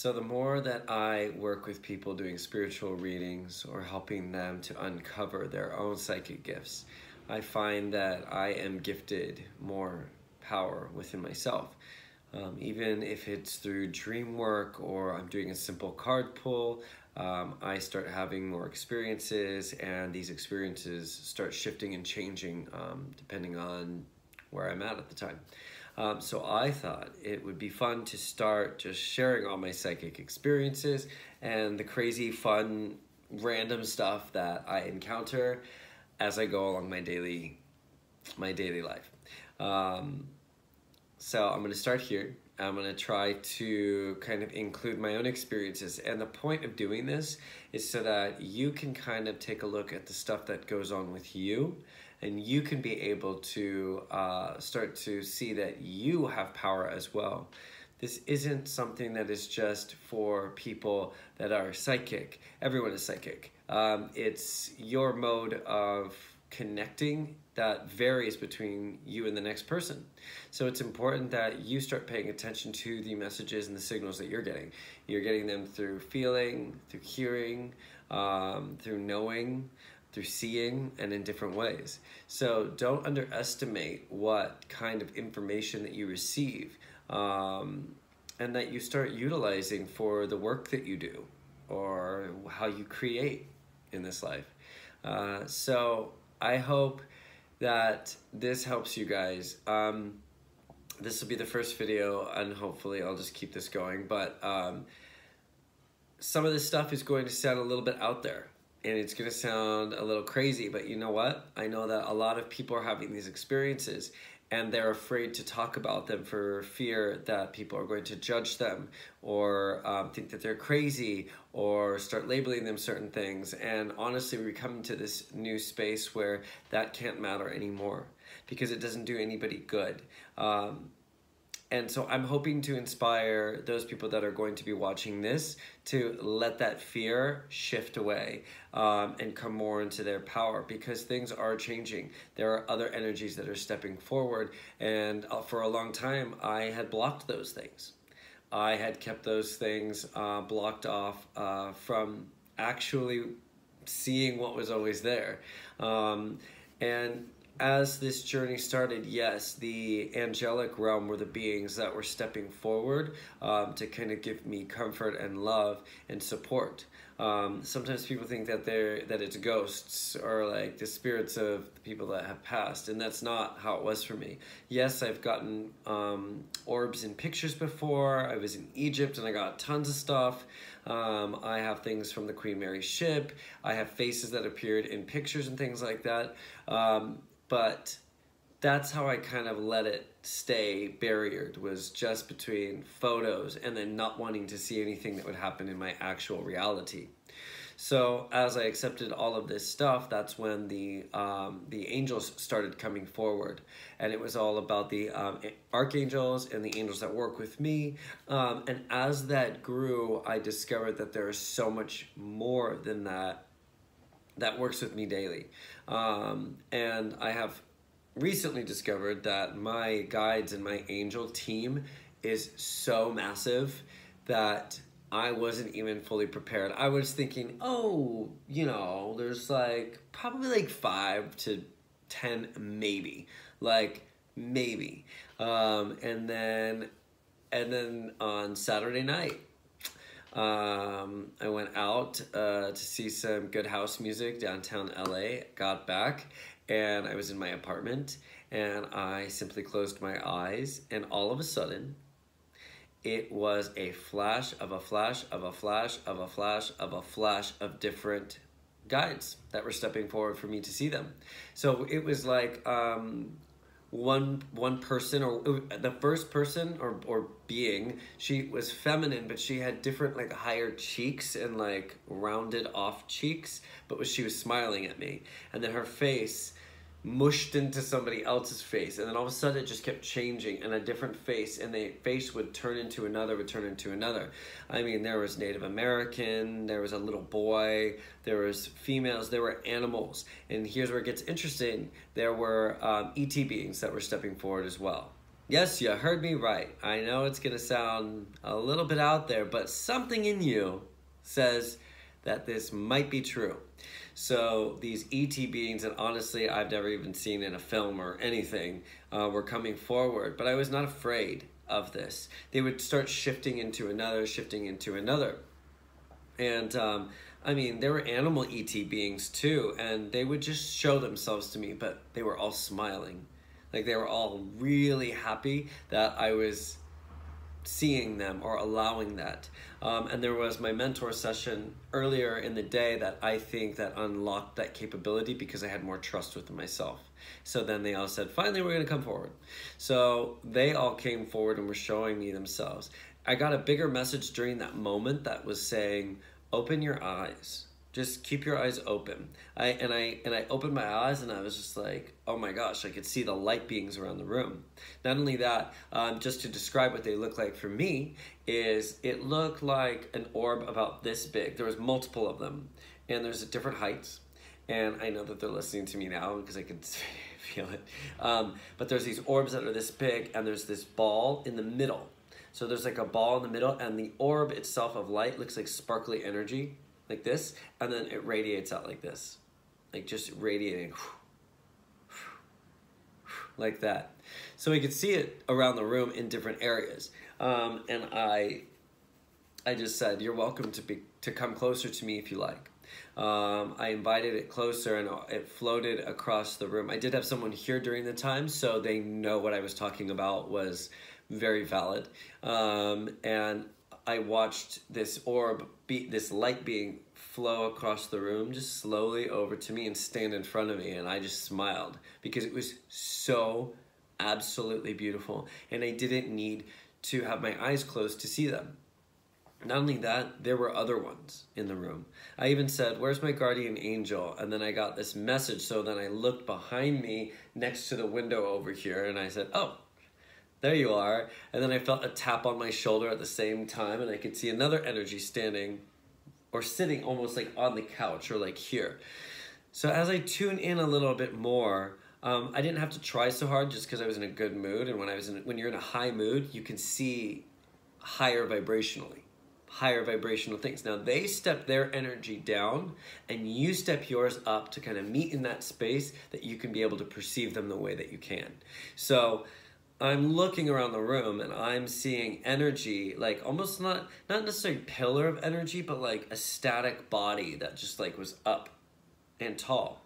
So, the more that I work with people doing spiritual readings or helping them to uncover their own psychic gifts, I find that I am gifted more power within myself. Um, even if it's through dream work or I'm doing a simple card pull, um, I start having more experiences, and these experiences start shifting and changing um, depending on where I'm at at the time. Um, so I thought it would be fun to start just sharing all my psychic experiences and the crazy, fun, random stuff that I encounter as I go along my daily, my daily life. Um, so I'm going to start here. I'm going to try to kind of include my own experiences. And the point of doing this is so that you can kind of take a look at the stuff that goes on with you and you can be able to uh, start to see that you have power as well. This isn't something that is just for people that are psychic. Everyone is psychic. Um, it's your mode of connecting that varies between you and the next person. So it's important that you start paying attention to the messages and the signals that you're getting. You're getting them through feeling, through hearing, um, through knowing, through seeing, and in different ways. So don't underestimate what kind of information that you receive um, and that you start utilizing for the work that you do or how you create in this life. Uh, so I hope that this helps you guys. Um, this will be the first video, and hopefully I'll just keep this going. But um, some of this stuff is going to sound a little bit out there, and it's going to sound a little crazy. But you know what? I know that a lot of people are having these experiences, and they're afraid to talk about them for fear that people are going to judge them or um, think that they're crazy or start labeling them certain things. And honestly, we come into this new space where that can't matter anymore because it doesn't do anybody good. Um, and so I'm hoping to inspire those people that are going to be watching this to let that fear shift away um, and come more into their power because things are changing. There are other energies that are stepping forward, and uh, for a long time, I had blocked those things. I had kept those things uh, blocked off uh, from actually seeing what was always there. Um, and as this journey started, yes, the angelic realm were the beings that were stepping forward um, to kind of give me comfort and love and support. Um, sometimes people think that they're that it's ghosts or like the spirits of the people that have passed, and that's not how it was for me. Yes, I've gotten um, orbs in pictures before. I was in Egypt and I got tons of stuff. Um, I have things from the Queen Mary ship. I have faces that appeared in pictures and things like that. Um, but that's how I kind of let it stay barriered was just between photos and then not wanting to see anything that would happen in my actual reality. So as I accepted all of this stuff, that's when the um, the angels started coming forward, and it was all about the um, archangels and the angels that work with me. Um, and as that grew, I discovered that there is so much more than that that works with me daily. Um, and I have recently discovered that my guides and my angel team is so massive that I wasn't even fully prepared. I was thinking, oh, you know, there's like probably like five to 10, maybe. Like, maybe. Um, and then, and then on Saturday night, um, I went out uh, to see some good house music downtown LA, got back, and I was in my apartment, and I simply closed my eyes, and all of a sudden, it was a flash of a flash of a flash of a flash of a flash of different guides that were stepping forward for me to see them. So it was like um, one one person or uh, the first person or or being she was feminine but she had different like higher cheeks and like rounded off cheeks but was she was smiling at me. And then her face mushed into somebody else's face and then all of a sudden it just kept changing and a different face and the face would turn into another would turn into another. I mean there was native american there was a little boy there was females there were animals. And here's where it gets interesting. There were um, et beings that were stepping forward as well. Yes, you heard me right. I know it's going to sound a little bit out there, but something in you says that this might be true. So these ET beings, and honestly, I've never even seen in a film or anything, uh, were coming forward, but I was not afraid of this. They would start shifting into another, shifting into another. And um, I mean, there were animal ET beings too, and they would just show themselves to me, but they were all smiling. Like they were all really happy that I was seeing them or allowing that. Um, and there was my mentor session earlier in the day that I think that unlocked that capability because I had more trust with myself. So then they all said, finally, we're going to come forward. So they all came forward and were showing me themselves. I got a bigger message during that moment that was saying, open your eyes just keep your eyes open. I and i and i opened my eyes and i was just like oh my gosh i could see the light beings around the room. Not only that um, just to describe what they look like for me is it looked like an orb about this big. There was multiple of them and there's different heights. And i know that they're listening to me now because i could feel it. Um, but there's these orbs that are this big and there's this ball in the middle. So there's like a ball in the middle and the orb itself of light looks like sparkly energy like this, and then it radiates out like this, like just radiating like that. So we could see it around the room in different areas. Um, and I, I just said, "You're welcome to be to come closer to me if you like." Um, I invited it closer and it floated across the room. I did have someone here during the time, so they know what I was talking about was very valid. Um, and I watched this orb, be, this light being flow across the room, just slowly over to me and stand in front of me. And I just smiled because it was so absolutely beautiful. And I didn't need to have my eyes closed to see them. Not only that, there were other ones in the room. I even said, Where's my guardian angel? And then I got this message. So then I looked behind me next to the window over here and I said, Oh, there you are. And then I felt a tap on my shoulder at the same time, and I could see another energy standing or sitting almost like on the couch or like here. So as I tune in a little bit more, um, I didn't have to try so hard just because I was in a good mood. And when I was in, when you're in a high mood, you can see higher vibrationally, higher vibrational things. Now they step their energy down, and you step yours up to kind of meet in that space that you can be able to perceive them the way that you can. So I'm looking around the room and I'm seeing energy, like almost not not necessarily pillar of energy, but like a static body that just like was up and tall.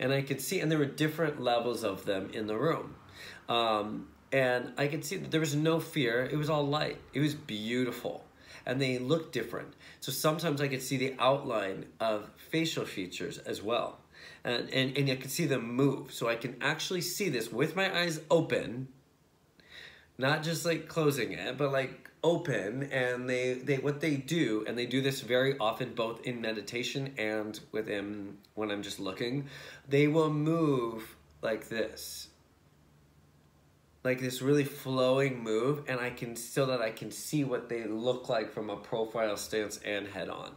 And I could see, and there were different levels of them in the room. Um, and I could see that there was no fear. It was all light. It was beautiful. And they looked different. So sometimes I could see the outline of facial features as well. And, and, and I could see them move. So I can actually see this with my eyes open not just like closing it, but like open and they they what they do and they do this very often both in meditation and within when I'm just looking, they will move like this. Like this really flowing move and I can so that I can see what they look like from a profile stance and head on.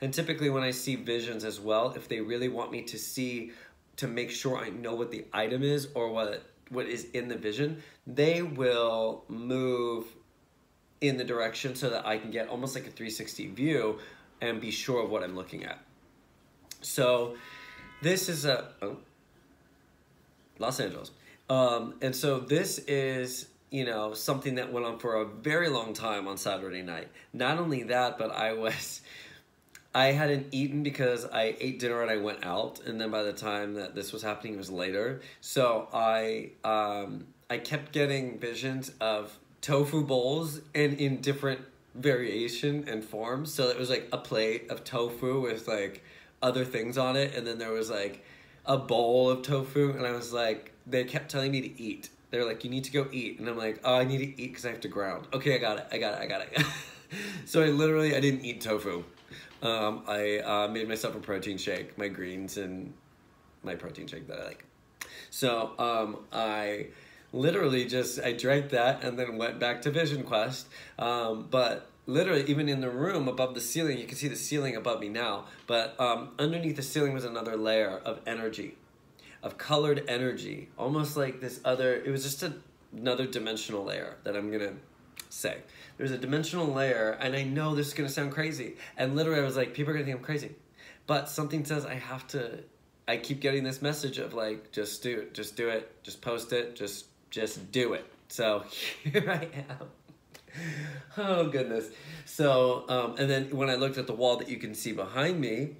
And typically when I see visions as well, if they really want me to see to make sure I know what the item is or what what is in the vision, they will move in the direction so that I can get almost like a 360 view and be sure of what I'm looking at. So this is a oh, Los Angeles. Um, and so this is you know something that went on for a very long time on Saturday night. Not only that, but I was I hadn't eaten because I ate dinner and I went out, and then by the time that this was happening, it was later. So I um, I kept getting visions of tofu bowls and in different variation and forms. So it was like a plate of tofu with like other things on it, and then there was like a bowl of tofu, and I was like, they kept telling me to eat. They're like, you need to go eat, and I'm like, oh, I need to eat because I have to ground. Okay, I got it, I got it, I got it. so I literally I didn't eat tofu. Um, I uh, made myself a protein shake, my greens and my protein shake that I like. So um, I literally just I drank that and then went back to Vision Quest. Um, but literally, even in the room above the ceiling, you can see the ceiling above me now. But um, underneath the ceiling was another layer of energy, of colored energy, almost like this other. It was just a another dimensional layer that I'm gonna say. There's a dimensional layer, and I know this is gonna sound crazy. And literally, I was like, people are gonna think I'm crazy, but something says I have to. I keep getting this message of like, just do it, just do it, just post it, just just do it. So here I am. Oh goodness. So um, and then when I looked at the wall that you can see behind me,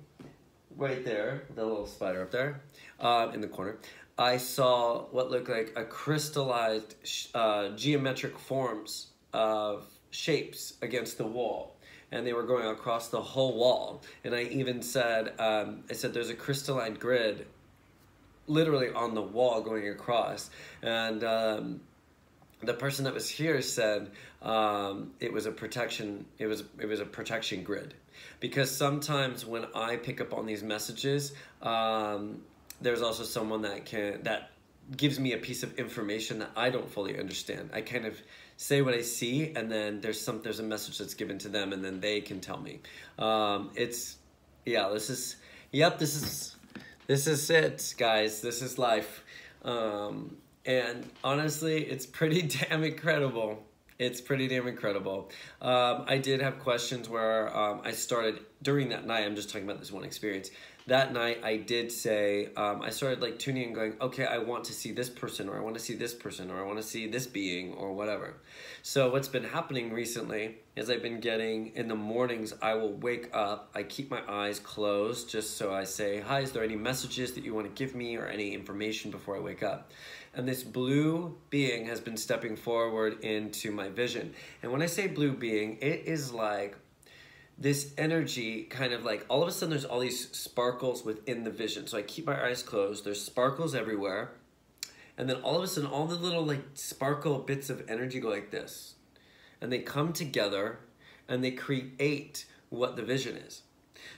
right there, the little spider up there, uh, in the corner, I saw what looked like a crystallized uh, geometric forms of shapes against the wall. And they were going across the whole wall. And I even said, um, I said, there's a crystalline grid literally on the wall going across. And um, the person that was here said um, it was a protection. It was it was a protection grid, because sometimes when I pick up on these messages, um, there's also someone that can that gives me a piece of information that I don't fully understand. I kind of say what I see, and then there's some there's a message that's given to them, and then they can tell me. Um, it's yeah, this is yep, this is this is it, guys. This is life, um, and honestly, it's pretty damn incredible. It's pretty damn incredible. Um, I did have questions where um, I started during that night. I'm just talking about this one experience that night I did say, um, I started like tuning and going, okay, I want to see this person, or I want to see this person, or I want to see this being, or whatever. So, what's been happening recently is I've been getting in the mornings, I will wake up, I keep my eyes closed just so I say, hi, is there any messages that you want to give me, or any information before I wake up? And this blue being has been stepping forward into my vision. And when I say blue being, it is like this energy kind of like all of a sudden there's all these sparkles within the vision. So I keep my eyes closed, there's sparkles everywhere. And then all of a sudden all the little like sparkle bits of energy go like this. And they come together and they create what the vision is.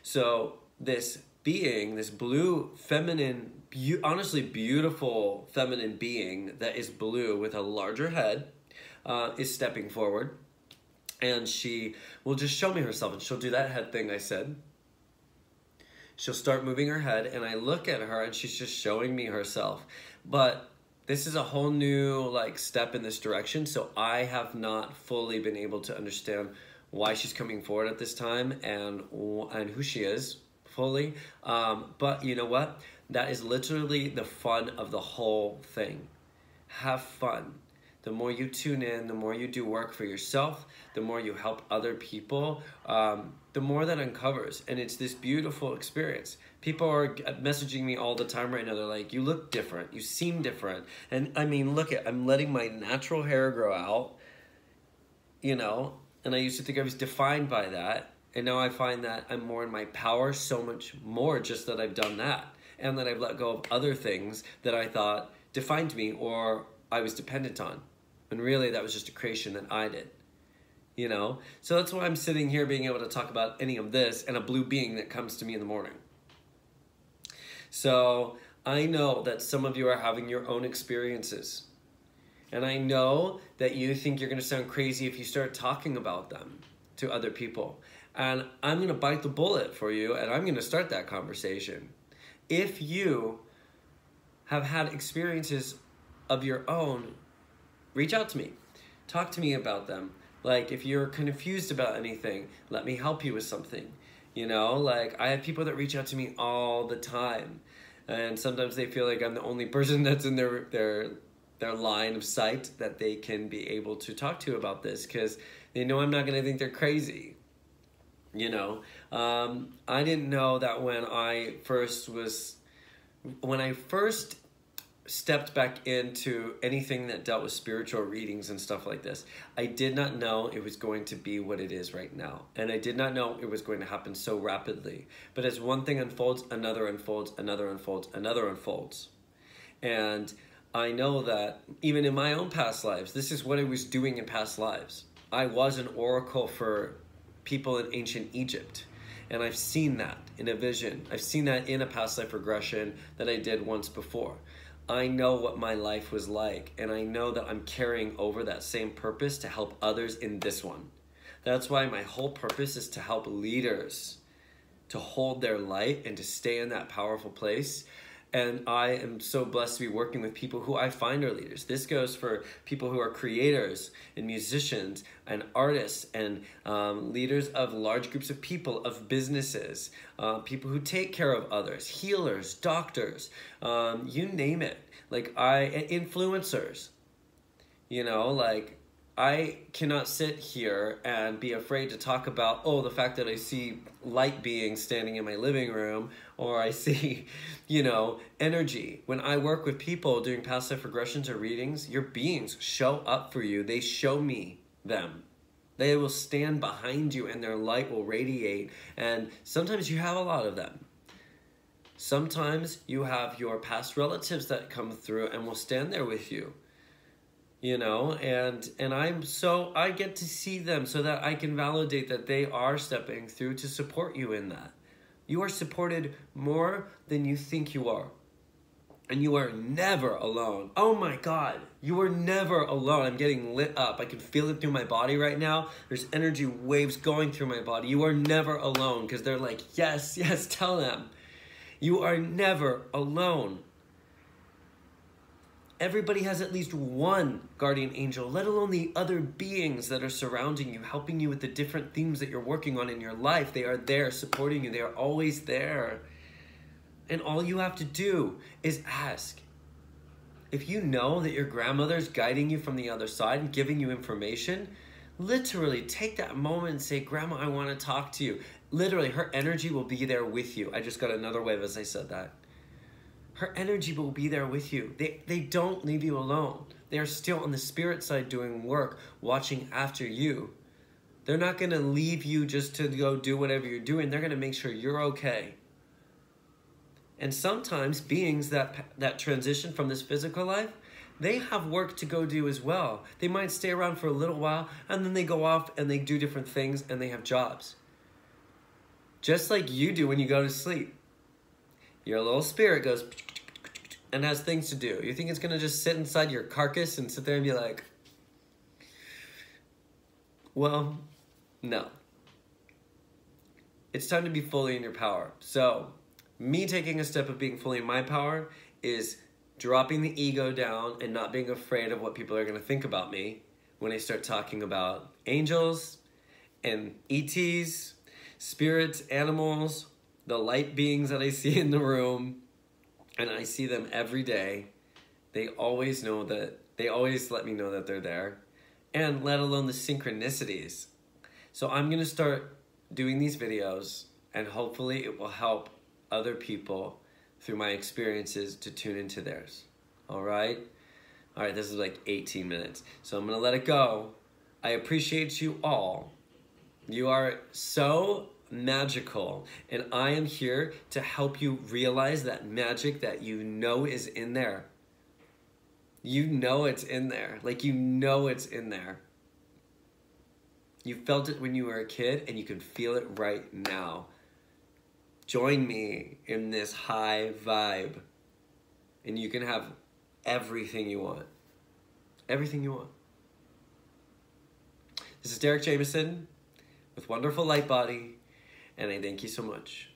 So this being, this blue feminine, be- honestly beautiful feminine being that is blue with a larger head uh, is stepping forward and she will just show me herself and she'll do that head thing I said. She'll start moving her head and I look at her and she's just showing me herself. But this is a whole new like step in this direction so I have not fully been able to understand why she's coming forward at this time and and who she is fully. Um, but you know what? That is literally the fun of the whole thing. Have fun the more you tune in, the more you do work for yourself, the more you help other people, um, the more that uncovers. And it's this beautiful experience. People are messaging me all the time right now. They're like, you look different. You seem different. And I mean, look at, I'm letting my natural hair grow out, you know, and I used to think I was defined by that. And now I find that I'm more in my power so much more just that I've done that. And that I've let go of other things that I thought defined me or I was dependent on. And really, that was just a creation that I did. You know? So that's why I'm sitting here being able to talk about any of this and a blue being that comes to me in the morning. So I know that some of you are having your own experiences. And I know that you think you're going to sound crazy if you start talking about them to other people. And I'm going to bite the bullet for you and I'm going to start that conversation. If you have had experiences of your own reach out to me. Talk to me about them. Like, if you're confused about anything, let me help you with something. You know, like, I have people that reach out to me all the time. And sometimes they feel like I'm the only person that's in their, their, their line of sight that they can be able to talk to about this because they know I'm not going to think they're crazy. You know, um, I didn't know that when I first was, when I first stepped back into anything that dealt with spiritual readings and stuff like this, I did not know it was going to be what it is right now. And I did not know it was going to happen so rapidly. But as one thing unfolds, another unfolds, another unfolds, another unfolds. And I know that even in my own past lives, this is what I was doing in past lives. I was an oracle for people in ancient Egypt. And I've seen that in a vision. I've seen that in a past life regression that I did once before. I know what my life was like, and I know that I'm carrying over that same purpose to help others in this one. That's why my whole purpose is to help leaders to hold their light and to stay in that powerful place And I am so blessed to be working with people who I find are leaders. This goes for people who are creators and musicians and artists and um, leaders of large groups of people, of businesses, uh, people who take care of others, healers, doctors, um, you name it. Like I, influencers, you know, like I cannot sit here and be afraid to talk about, oh, the fact that I see light beings standing in my living room, or I see, you know, energy. When I work with people doing past life regressions or readings, your beings show up for you. They show me them. They will stand behind you and their light will radiate. And sometimes you have a lot of them. Sometimes you have your past relatives that come through and will stand there with you you know and and i'm so i get to see them so that i can validate that they are stepping through to support you in that. You are supported more than you think you are. And you are never alone. Oh my god you are never alone. I'm getting lit up. I can feel it through my body right now. There's energy waves going through my body. You are never alone because they're like yes yes tell them. You are never alone Everybody has at least one guardian angel, let alone the other beings that are surrounding you, helping you with the different themes that you're working on in your life. They are there supporting you, they are always there. And all you have to do is ask. If you know that your grandmother's guiding you from the other side and giving you information, literally take that moment and say, Grandma, I want to talk to you. Literally, her energy will be there with you. I just got another wave as I said that her energy will be there with you. They, they don't leave you alone. They are still on the spirit side doing work, watching after you. They're not going to leave you just to go do whatever you're doing. They're going to make sure you're okay. And sometimes beings that that transition from this physical life, they have work to go do as well. They might stay around for a little while and then they go off and they do different things and they have jobs. Just like you do when you go to sleep. Your little spirit goes and has things to do. You think it's gonna just sit inside your carcass and sit there and be like, well, no. It's time to be fully in your power. So, me taking a step of being fully in my power is dropping the ego down and not being afraid of what people are gonna think about me when I start talking about angels and ETs, spirits, animals, the light beings that I see in the room, and I see them every day. They always know that, they always let me know that they're there, and let alone the synchronicities. So I'm to start doing these videos, and hopefully it will help other people through my experiences to tune into theirs. All right? All right, this is like 18 minutes. So I'm going to let it go. I appreciate you all. You are so magical. And I am here to help you realize that magic that you know is in there. You know it's in there. Like you know it's in there. You felt it when you were a kid and you can feel it right now. Join me in this high vibe and you can have everything you want. Everything you want. This is Derek Jameson with Wonderful Light Body and I thank you so much.